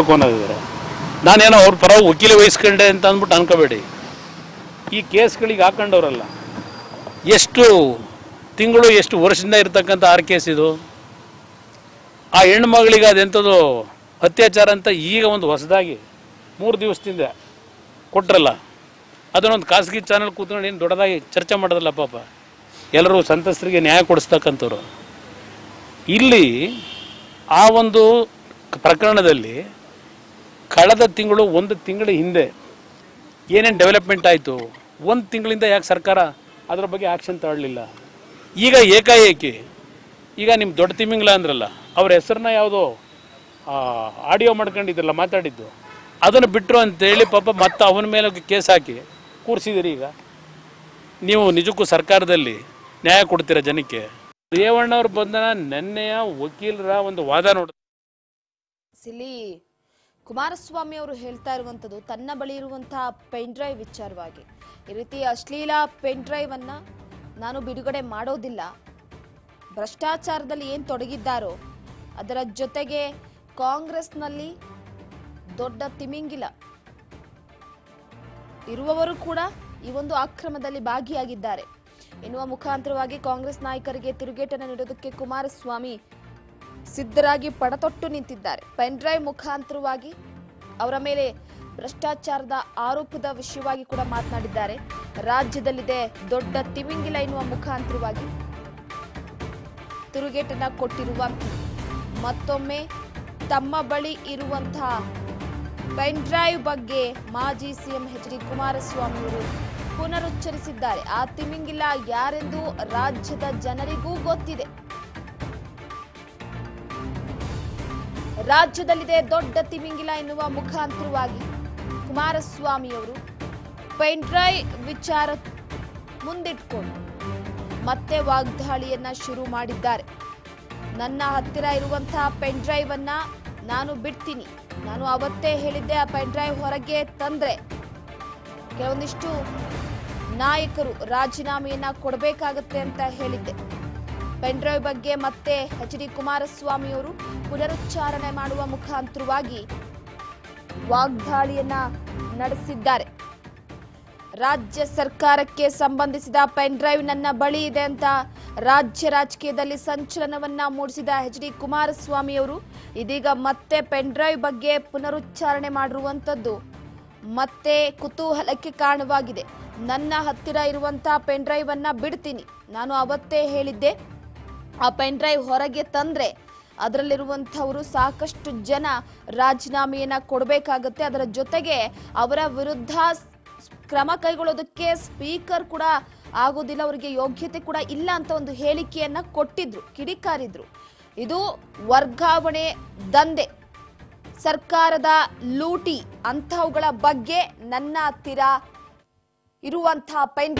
ಅನ್ನೋದಿದ್ದಾರೆ ನಾನೇನೋ ಅವ್ರ ಪರ ವಕೀಲ ವಹಿಸ್ಕೊಂಡೆ ಅಂತ ಅಂದ್ಬಿಟ್ಟು ಅನ್ಕೋಬೇಡಿ. ಈ ಕೇಸ್ಗಳಿಗೆ ಹಾಕೊಂಡವ್ರಲ್ಲ. ಎಷ್ಟು ತಿಂಗಳು, ಎಷ್ಟು ವರ್ಷದಿಂದ ಇರ್ತಕ್ಕಂಥ ಆರ್ ಕೇಸ್ ಇದು? ಆ ಹೆಣ್ಮಗಳಿಗೆ ಅದೆಂಥದ್ದು ಅತ್ಯಾಚಾರ ಅಂತ ಈಗ ಒಂದು ಹೊಸದಾಗಿ ಮೂರು ದಿವಸದಿಂದ ಕೊಟ್ರಲ್ಲ. ಅದನ್ನೊಂದು ಖಾಸಗಿ ಚಾನಲ್ ಕೂತ್ಕೊಂಡು ಏನು ದೊಡ್ಡದಾಗಿ ಚರ್ಚೆ ಮಾಡೋದಲ್ಲ ಪಾಪ. ಎಲ್ಲರೂ ಸಂತಸ್ತರಿಗೆ ನ್ಯಾಯ ಕೊಡಿಸ್ತಕ್ಕಂಥವ್ರು. ಇಲ್ಲಿ ಆ ಒಂದು ಪ್ರಕರಣದಲ್ಲಿ ಕಳೆದ ತಿಂಗಳು ಒಂದು ತಿಂಗಳ ಹಿಂದೆ ಏನೇನು ಡೆವಲಪ್ಮೆಂಟ್ ಆಯಿತು? ಒಂದು ತಿಂಗಳಿಂದ ಯಾಕೆ ಸರ್ಕಾರ ಅದರ ಬಗ್ಗೆ ಆ್ಯಕ್ಷನ್ ತಗೊಳ್ಳಲಿಲ್ಲ ಈಗ ಏಕಾಏಕಿ, ಈಗ ನಿಮ್ಮ ದೊಡ್ಡ ತಿಮ್ಮಿಂಗ್ಲ ಅಂದ್ರಲ್ಲ, ಅವ್ರ ಹೆಸರನ್ನ ಯಾವುದೋ ಆಡಿಯೋ ಮಾಡ್ಕೊಂಡಿದ್ರಲ್ಲ, ಮಾತಾಡಿದ್ದು. ಅದನ್ನು ಬಿಟ್ಟರು ಅಂತೇಳಿ ಪಾಪ ಮತ್ತೆ ಅವನ ಮೇಲೆ ಕೇಸ್ ಹಾಕಿ ಕೂರಿಸಿದಿರಿ ಈಗ. ನೀವು ನಿಜಕ್ಕೂ ಸರ್ಕಾರದಲ್ಲಿ ನ್ಯಾಯ ಕೊಡ್ತೀರಾ ಜನಕ್ಕೆ? ರೇವಣ್ಣವ್ರ ಬಂಧನ ನೆನ್ನೆಯ ವಕೀಲರ ಒಂದು ವಾದ ಇಲ್ಲಿ ಕುಮಾರಸ್ವಾಮಿ ಅವರು ಹೇಳ್ತಾ ಇರುವಂಥದ್ದು ತನ್ನ ಬಳಿ ಇರುವಂತಹ ಪೆನ್ ಡ್ರೈವ್ ವಿಚಾರವಾಗಿ. ಈ ರೀತಿ ಅಶ್ಲೀಲ ಪೆನ್ ಡ್ರೈವ್ ಅನ್ನ ನಾನು ಬಿಡುಗಡೆ ಮಾಡೋದಿಲ್ಲ. ಭ್ರಷ್ಟಾಚಾರದಲ್ಲಿ ಏನು ತೊಡಗಿದ್ದಾರೋ, ಅದರ ಜೊತೆಗೆ ಕಾಂಗ್ರೆಸ್ನಲ್ಲಿ ದೊಡ್ಡ ತಿಮಿಂಗಿಲ ಇರುವವರು ಕೂಡ ಈ ಒಂದು ಅಕ್ರಮದಲ್ಲಿ ಭಾಗಿಯಾಗಿದ್ದಾರೆ. ಎನ್ನುವ ಮುಖಾಂತರವಾಗಿ ಕಾಂಗ್ರೆಸ್ ನಾಯಕರಿಗೆ ತಿರುಗೇಟನ್ನು ನೀಡೋದಕ್ಕೆ ಕುಮಾರಸ್ವಾಮಿ ಸಿದ್ಧರಾಗಿ ಪಡತೊಟ್ಟು ನಿಂತಿದ್ದಾರೆ. ಪೆನ್ ಡ್ರೈವ್ ಮುಖಾಂತರವಾಗಿ ಅವರ ಮೇಲೆ ಭ್ರಷ್ಟಾಚಾರದ ಆರೋಪದ ವಿಷಯವಾಗಿ ಕೂಡ ಮಾತನಾಡಿದ್ದಾರೆ. ರಾಜ್ಯದಲ್ಲಿದೆ ದೊಡ್ಡ ತಿಮಿಂಗಿಲ ಎನ್ನುವ ಮುಖಾಂತರವಾಗಿ ತಿರುಗೇಟನ್ನ ಕೊಟ್ಟಿರುವ ಮತ್ತೊಮ್ಮೆ ತಮ್ಮ ಬಳಿ ಇರುವಂತಹ ಪೆನ್ ಡ್ರೈವ್ ಬಗ್ಗೆ ಮಾಜಿ ಸಿಎಂ ಎಚ್ ಡಿ ಕುಮಾರಸ್ವಾಮಿ ಅವರು ಪುನರುಚ್ಚರಿಸಿದ್ದಾರೆ. ಆ ತಿಮಿಂಗಿಲ ಯಾರೆಂದು ರಾಜ್ಯದ ಜನರಿಗೂ ಗೊತ್ತಿದೆ. ರಾಜ್ಯದಲ್ಲಿದೆ ದೊಡ್ಡ ತಿಮಿಂಗಿಲ ಎನ್ನುವ ಮುಖಾಂತರವಾಗಿ ಕುಮಾರಸ್ವಾಮಿ ಅವರು ಪೆನ್ ಡ್ರೈವ್ ವಿಚಾರ ಮುಂದಿಟ್ಕೊಂಡು ಮತ್ತೆ ವಾಗ್ದಾಳಿಯನ್ನ ಶುರು ಮಾಡಿದ್ದಾರೆ. ನನ್ನ ಹತ್ತಿರ ಇರುವಂತಹ ಪೆನ್ ಡ್ರೈವ್ ಅನ್ನ ನಾನು ಬಿಡ್ತೀನಿ. ನಾನು ಅವತ್ತೇ ಹೇಳಿದ್ದೆ ಆ ಪೆನ್ ಡ್ರೈವ್ ಹೊರಗೆ ತಂದ್ರೆ ಕೆಲವೊಂದಿಷ್ಟು ನಾಯಕರು ರಾಜೀನಾಮೆಯನ್ನ ಕೊಡಬೇಕಾಗತ್ತೆ ಅಂತ ಹೇಳಿದ್ದೆ. ಪೆನ್ ಡ್ರೈವ್ ಬಗ್ಗೆ ಮತ್ತೆ ಎಚ್ ಡಿ ಕುಮಾರಸ್ವಾಮಿ ಅವರು ಪುನರುಚ್ಚಾರಣೆ ಮಾಡುವ ಮುಖಾಂತರವಾಗಿ ವಾಗ್ದಾಳಿಯನ್ನ ನಡೆಸಿದ್ದಾರೆ. ರಾಜ್ಯ ಸರ್ಕಾರಕ್ಕೆ ಸಂಬಂಧಿಸಿದ ಪೆನ್ ಡ್ರೈವ್ ನನ್ನ ಬಳಿ ಇದೆ ಅಂತ ರಾಜ್ಯ ರಾಜಕೀಯದಲ್ಲಿ ಸಂಚಲನವನ್ನ ಮೂಡಿಸಿದ ಎಚ್ ಡಿ ಕುಮಾರಸ್ವಾಮಿ ಅವರು ಇದೀಗ ಮತ್ತೆ ಪೆನ್ ಡ್ರೈವ್ ಬಗ್ಗೆ ಪುನರುಚ್ಚಾರಣೆ ಮಾಡಿರುವಂಥದ್ದು ಮತ್ತೆ ಕುತೂಹಲಕ್ಕೆ ಕಾರಣವಾಗಿದೆ. ನನ್ನ ಹತ್ತಿರ ಇರುವಂತಹ ಪೆನ್ ಡ್ರೈವ್ ಅನ್ನ ಬಿಡ್ತೀನಿ. ನಾನು ಅವತ್ತೇ ಹೇಳಿದ್ದೆ. ಆ ಪೆನ್ ಡ್ರೈವ್ ಹೊರಗೆ ತಂದ್ರೆ ಅದರಲ್ಲಿರುವಂಥವರು ಸಾಕಷ್ಟು ಜನ ರಾಜೀನಾಮೆಯನ್ನು ಕೊಡಬೇಕಾಗತ್ತೆ. ಅದರ ಜೊತೆಗೆ ಅವರ ವಿರುದ್ಧ ಕ್ರಮ ಕೈಗೊಳ್ಳೋದಕ್ಕೆ ಸ್ಪೀಕರ್ ಕೂಡ ಆಗೋದಿಲ್ಲ, ಅವರಿಗೆ ಯೋಗ್ಯತೆ ಕೂಡ ಇಲ್ಲ ಅಂತ ಒಂದು ಹೇಳಿಕೆಯನ್ನ ಕೊಟ್ಟಿದ್ರು, ಕಿಡಿಕಾರಿದ್ರು. ಇದು ವರ್ಗಾವಣೆ ದಂಧೆ. ಸರ್ಕಾರದ ಲೂಟಿ ಅಂಥವುಗಳ ಬಗ್ಗೆ ನನ್ನ ಹತ್ತಿರ ಇರುವಂತಹ ಪೆನ್